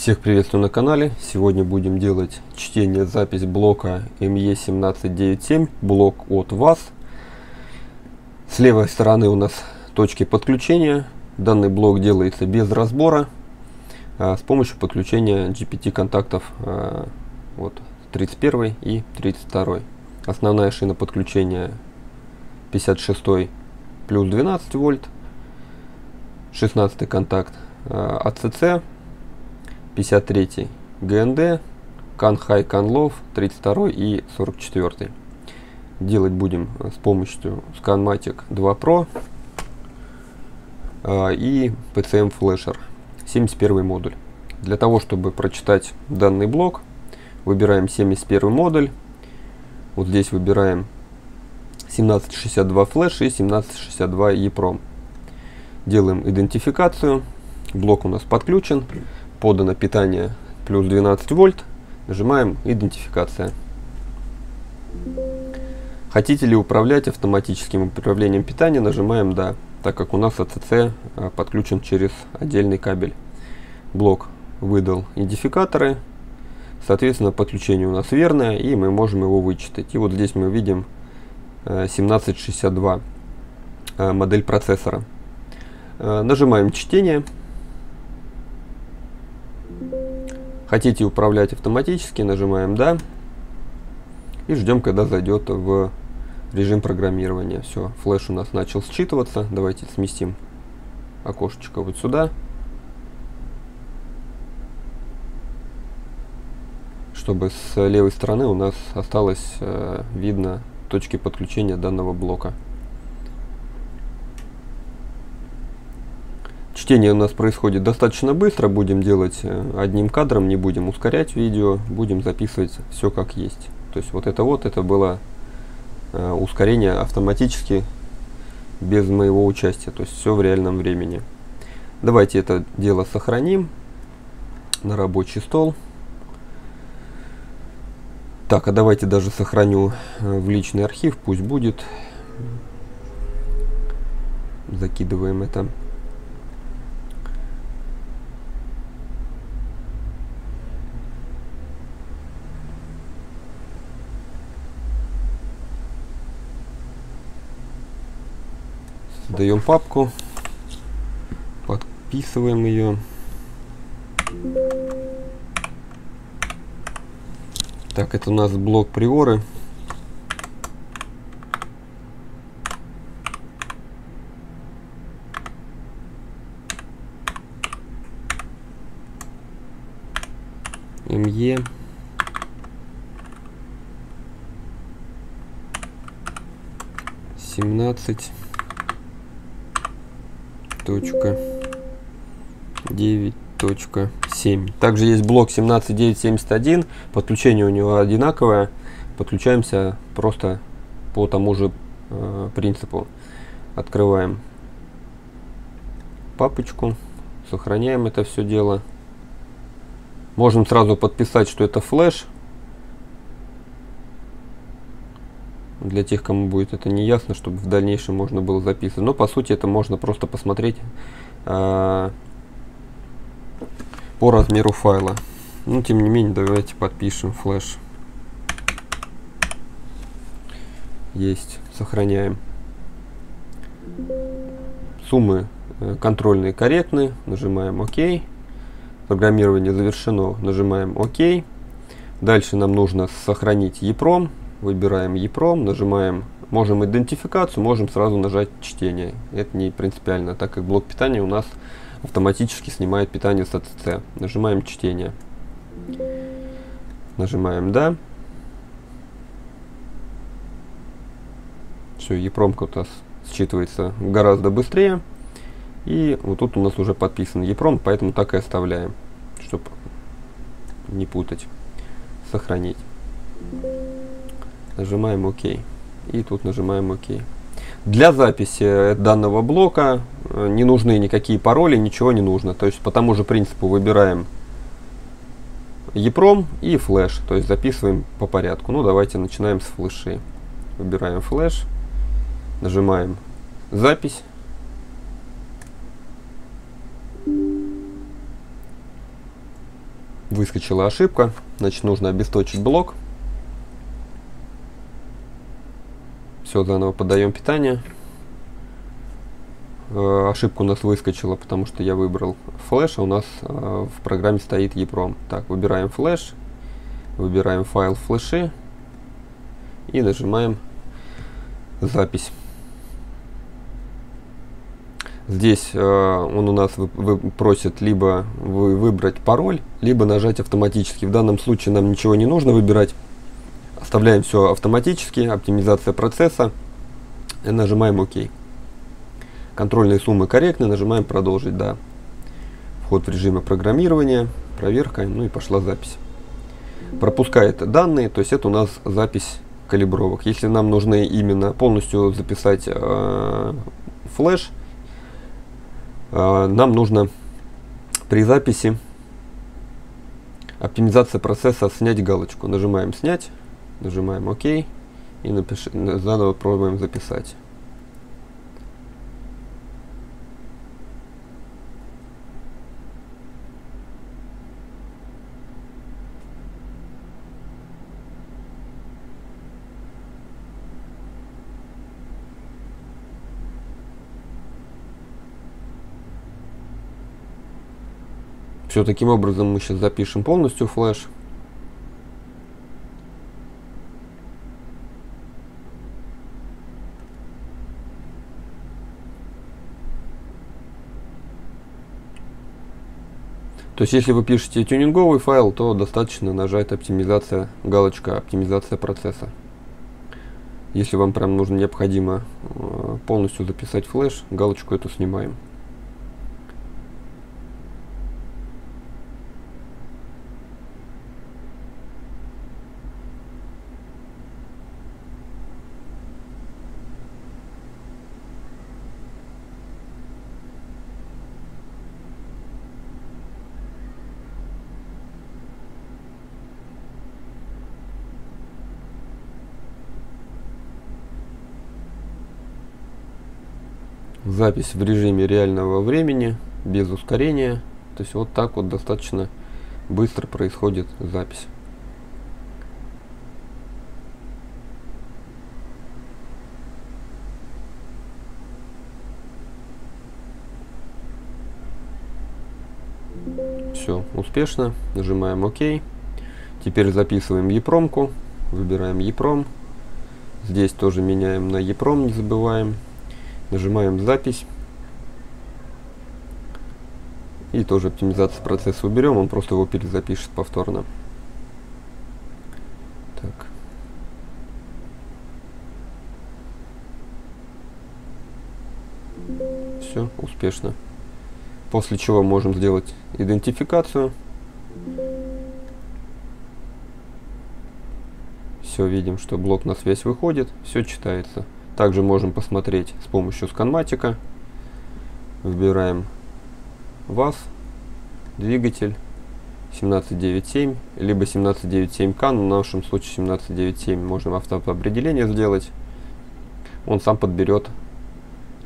Всех приветствую на канале. Сегодня будем делать чтение запись блока ME1797, блок от вас. С левой стороны у нас точки подключения. Данный блок делается без разбора, а с помощью подключения GPT контактов а, вот, 31 и 32. Основная шина подключения 56 плюс 12 вольт, 16 контакт а, ACC 53 ГНД, Can Low, 32 и 44. Делать будем с помощью Scanmatic 2 Pro э, и PCM Flasher 71 модуль. Для того, чтобы прочитать данный блок, выбираем 71 модуль. Вот здесь выбираем 1762 флеш и 1762 EEPROM. Делаем идентификацию. Блок у нас подключен подано питание плюс 12 вольт, нажимаем идентификация. Хотите ли управлять автоматическим управлением питания, нажимаем да, так как у нас АЦЦ а, подключен через отдельный кабель. Блок выдал идентификаторы, соответственно подключение у нас верное и мы можем его вычитать. И вот здесь мы видим 1762 э, э, модель процессора. Нажимаем чтение. Хотите управлять автоматически, нажимаем «Да». И ждем, когда зайдет в режим программирования. Все, флеш у нас начал считываться. Давайте сместим окошечко вот сюда. Чтобы с левой стороны у нас осталось э, видно точки подключения данного блока. Чтение у нас происходит достаточно быстро, будем делать э, одним кадром, не будем ускорять видео, будем записывать все как есть. То есть вот это вот, это было э, ускорение автоматически, без моего участия, то есть все в реальном времени. Давайте это дело сохраним на рабочий стол. Так, а давайте даже сохраню э, в личный архив, пусть будет. Закидываем это. Создаем папку, подписываем ее. Так, это у нас блок приоры. МЕ. Семнадцать точка девять точка семь. Также есть блок семнадцать девять семьдесят один. Подключение у него одинаковое. Подключаемся просто по тому же э, принципу. Открываем папочку. Сохраняем это все дело. Можем сразу подписать что это флеш для тех, кому будет это не ясно, чтобы в дальнейшем можно было записывать. Но по сути это можно просто посмотреть э, по размеру файла. Но тем не менее давайте подпишем флеш. Есть, сохраняем. Суммы э, контрольные корректны, нажимаем ОК. Программирование завершено, нажимаем ОК. Дальше нам нужно сохранить EEPROM выбираем EEPROM, нажимаем, можем идентификацию, можем сразу нажать чтение. Это не принципиально, так как блок питания у нас автоматически снимает питание с ACC. Нажимаем чтение. Нажимаем да. Все, EEPROM у нас считывается гораздо быстрее. И вот тут у нас уже подписан EEPROM, поэтому так и оставляем, чтобы не путать. Сохранить нажимаем ОК. И тут нажимаем ОК. Для записи данного блока э, не нужны никакие пароли, ничего не нужно. То есть по тому же принципу выбираем EEPROM и флеш. То есть записываем по порядку. Ну давайте начинаем с флеши. Выбираем флеш, нажимаем запись. выскочила ошибка, значит нужно обесточить блок. Все, заново подаем питание. Э, ошибка у нас выскочила, потому что я выбрал флеш, а у нас э, в программе стоит EEPROM. Так, выбираем флеш, выбираем файл флеши и нажимаем запись. Здесь э, он у нас вы, вы, просит либо вы выбрать пароль, либо нажать автоматически. В данном случае нам ничего не нужно выбирать. Оставляем все автоматически, оптимизация процесса. Нажимаем ОК. Контрольные суммы корректны, нажимаем продолжить, да. Вход в режиме программирования, проверка, ну и пошла запись. Пропускает данные, то есть это у нас запись калибровок. Если нам нужны именно полностью записать э, флеш, а, нам нужно при записи оптимизация процесса снять галочку. Нажимаем снять, нажимаем ОК и напиши, заново пробуем записать. Все, таким образом мы сейчас запишем полностью флеш. То есть, если вы пишете тюнинговый файл, то достаточно нажать оптимизация, галочка оптимизация процесса. Если вам прям нужно необходимо э, полностью записать флеш, галочку эту снимаем. Запись в режиме реального времени, без ускорения. То есть вот так вот достаточно быстро происходит запись. Все, успешно. Нажимаем ОК. Теперь записываем EPROM, выбираем EPROM. Здесь тоже меняем на EPROM, не забываем. Нажимаем запись. И тоже оптимизацию процесса уберем, он просто его перезапишет повторно. Так. Все, успешно. После чего можем сделать идентификацию. Все, видим, что блок на связь выходит, все читается. Также можем посмотреть с помощью сканматика. Выбираем ВАЗ, двигатель 1797, либо 1797 CAN, в нашем случае 1797 можем автоопределение сделать. Он сам подберет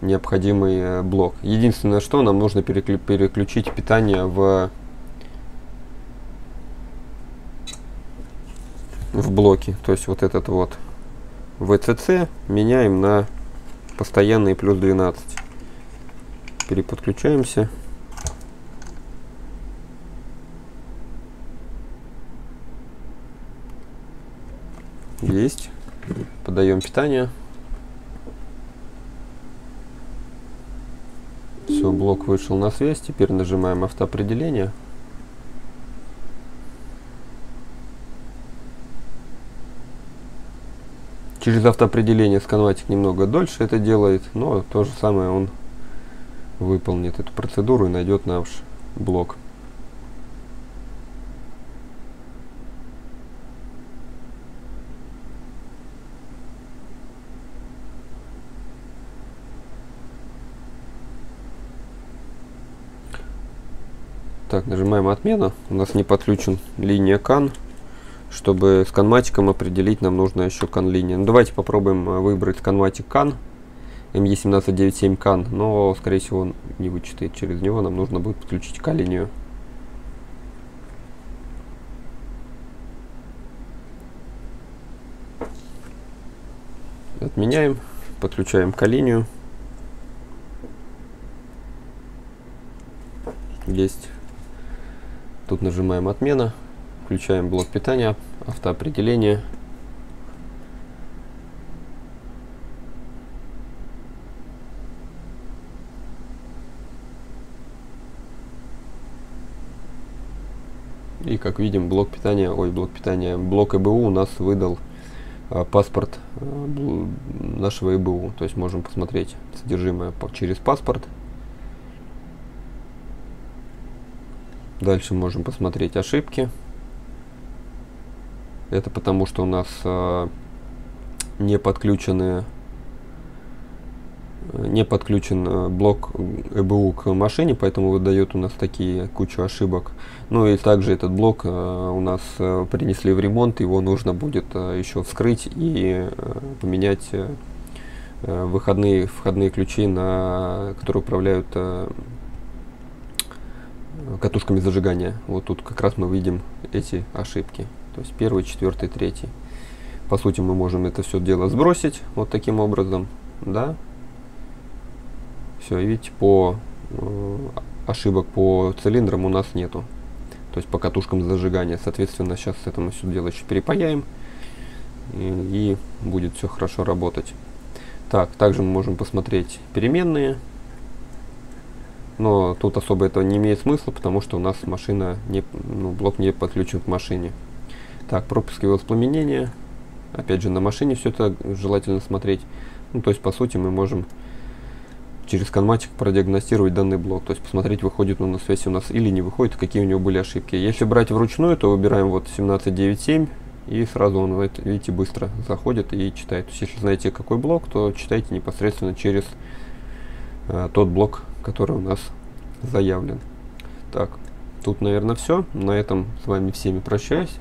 необходимый э, блок. Единственное, что нам нужно переключить питание в в блоке. То есть вот этот вот VCC меняем на постоянный плюс 12. Переподключаемся. Есть. Подаем питание. Все, блок вышел на связь. Теперь нажимаем автоопределение. Через автоопределение сканватик немного дольше это делает, но то же самое он выполнит эту процедуру и найдет наш блок. Так, нажимаем отмена. У нас не подключен линия CAN чтобы с канматиком определить, нам нужно еще кан-линия. Ну, давайте попробуем э, выбрать канматик кан. Эм, ME1797 кан, но, скорее всего, он не вычитает через него. Нам нужно будет подключить к-линию. Отменяем, подключаем к-линию. Есть. Тут нажимаем отмена включаем блок питания, автоопределение. И как видим, блок питания, ой, блок питания, блок ЭБУ у нас выдал а, паспорт а, нашего ЭБУ. То есть можем посмотреть содержимое по, через паспорт. Дальше можем посмотреть ошибки. Это потому, что у нас а, не подключены не подключен э, блок ЭБУ к машине, поэтому выдает у нас такие кучу ошибок. Ну и также этот блок э, у нас э, принесли в ремонт, его нужно будет еще вскрыть и поменять выходные входные ключи, на, которые управляют катушками зажигания. Вот тут как раз мы видим эти ошибки. То есть первый, четвертый, третий. По сути мы можем это все дело сбросить вот таким образом. Да, все, видите, по э, ошибок по цилиндрам у нас нету. То есть по катушкам зажигания. Соответственно, сейчас это мы все дело еще перепаяем. И, и будет все хорошо работать. Так, также мы можем посмотреть переменные. Но тут особо этого не имеет смысла, потому что у нас машина, не, ну, блок не подключен к машине. Так, пропуски воспламенения. Опять же, на машине все это желательно смотреть. Ну, то есть, по сути, мы можем через конматик продиагностировать данный блок, то есть посмотреть, выходит он на связь у нас или не выходит, какие у него были ошибки. Если брать вручную, то выбираем вот 1797, и сразу он, видите, быстро заходит и читает. То есть если знаете какой блок, то читайте непосредственно через э, тот блок, который у нас заявлен. Так, тут, наверное, все. На этом с вами всеми прощаюсь.